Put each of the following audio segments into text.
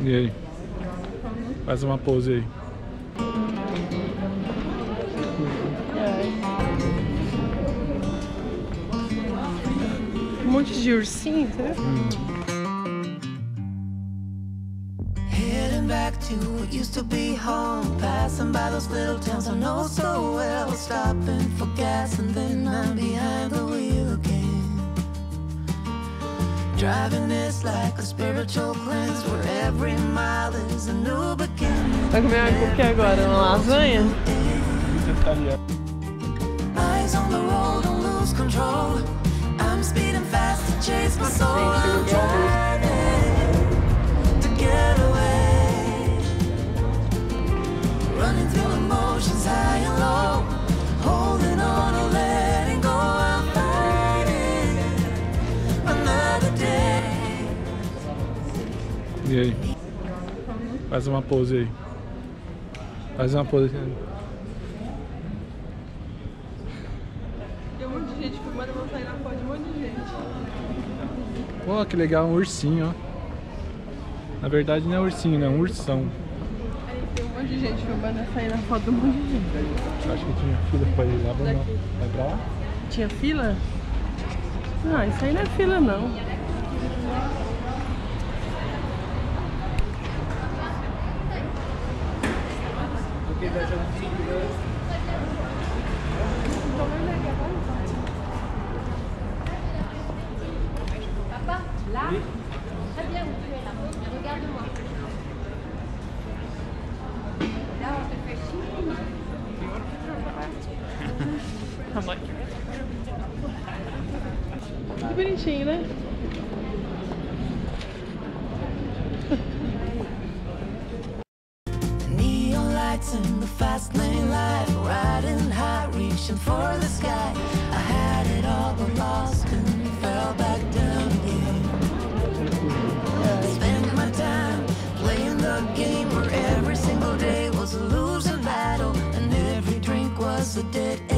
E aí? Faz uma pose aí. Um monte de ursinho, tá? Heading back to what used to be home. Passing by those little towns I know so well. Stopping for gas and then I'm behind the wheel again. Driving this like a spiritual cleanse where every mile is a new beginning. Vai comer o que agora? Uma lasanha? Eyes on the road, don't lose control. I'm speeding fast to chase my soul. E aí? Faz uma pose aí. Faz uma pose aí. Tem um monte de gente filmando, vou sair na foto de um monte de gente. Pô, que legal, um ursinho, ó. Na verdade não é ursinho, né? É um ursão. Aí tem um monte de gente filmando, eu sair na foto de um monte de gente. Acho que tinha fila pra ir lá, lá. Daqui. Vai pra lá? Tinha fila? Não, isso aí não é fila não. Très bien où tu es là. Regarde-moi. Là, on te fait chier. Que bonitinho, né? Game where every single day was a losing battle and every drink was a dead end.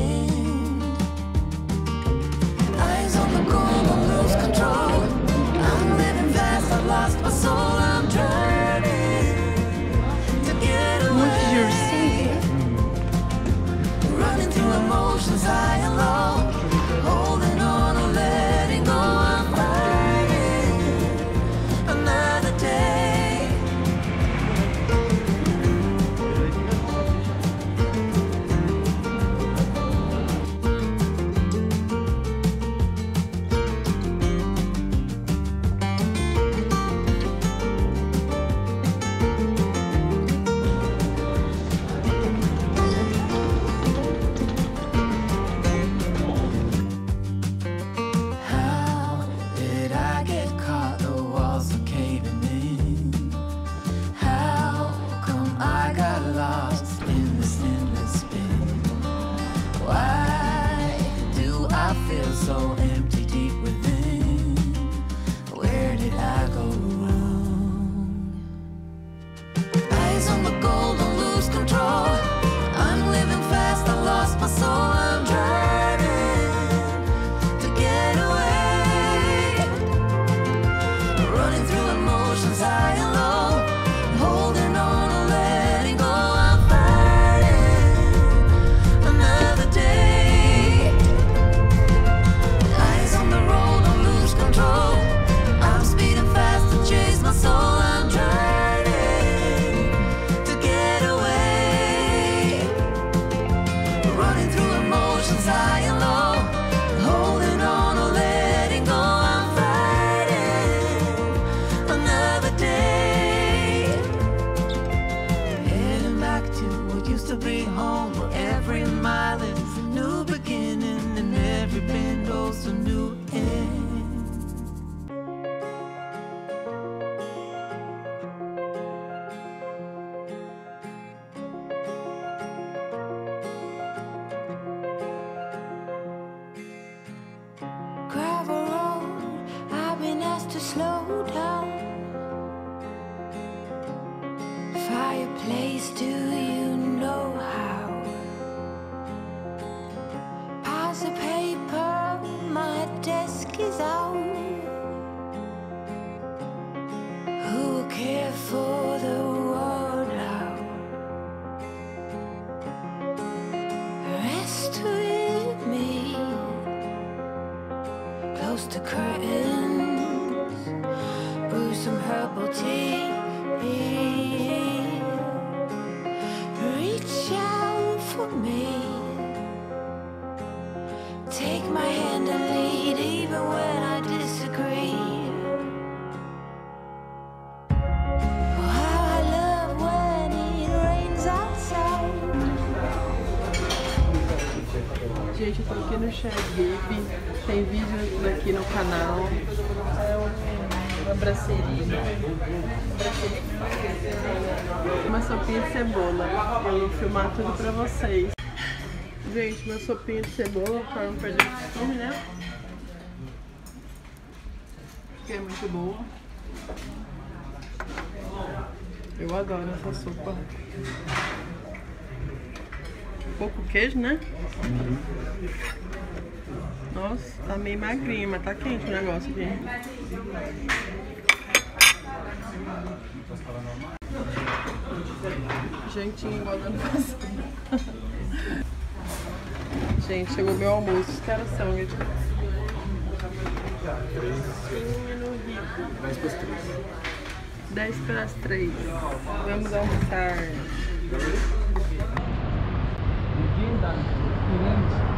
To slow down. Fireplace, do you Gente, eu tô aqui no Xerguepe, tem vídeo daqui no canal. É um- uma braceirinha. Uma sopinha de cebola. Eu vou filmar tudo pra vocês. Gente, uma sopinha de cebola, pra não perder o costume, né? Que é muito boa. Eu adoro essa sopa. Pouco queijo, né? Nossa, tá meio magrinho, mas tá quente o negócio aqui. Jeitinho igual. Gente, chegou meu almoço. Que horas são, gente? 10 para as 3. 10 para as 3. Vamos almoçar. events.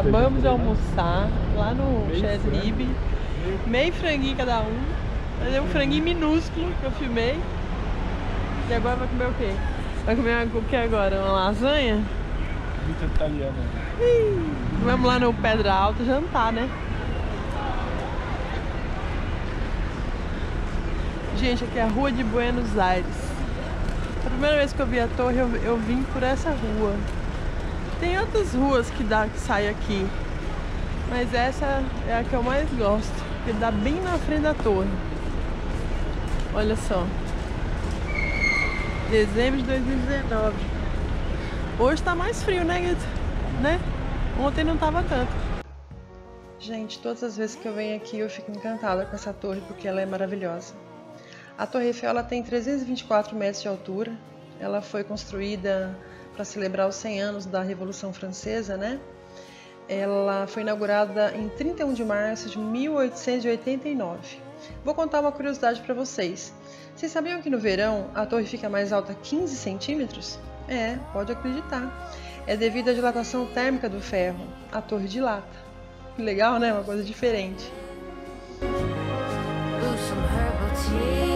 Acabamos de almoçar lá no Chesnib. Meio franguinho cada um. Mas é um franguinho minúsculo que eu filmei. E agora vai comer o quê? Vai comer o que agora? Uma lasanha? Muito italiano. Ih, Vamos lá no Pedra Alta jantar, né? Gente, aqui é a Rua de Buenos Aires. A primeira vez que eu vi a torre, eu, eu vim por essa rua. Tem outras ruas que dá que sai aqui, mas essa é a que eu mais gosto, porque dá bem na frente da torre. Olha só. Dezembro de 2019. Hoje tá mais frio, né? Né? Ontem não tava tanto. Gente, todas as vezes que eu venho aqui eu fico encantada com essa torre porque ela é maravilhosa. A Torre Eiffel ela tem 324 metros de altura. Ela foi construída para celebrar os 100 anos da Revolução Francesa, né? Ela foi inaugurada em 31 de março de 1889. Vou contar uma curiosidade para vocês. Vocês sabiam que no verão a torre fica mais alta 15 centímetros? É, pode acreditar. É devido à dilatação térmica do ferro. A torre dilata. Legal, né? Uma coisa diferente. Brew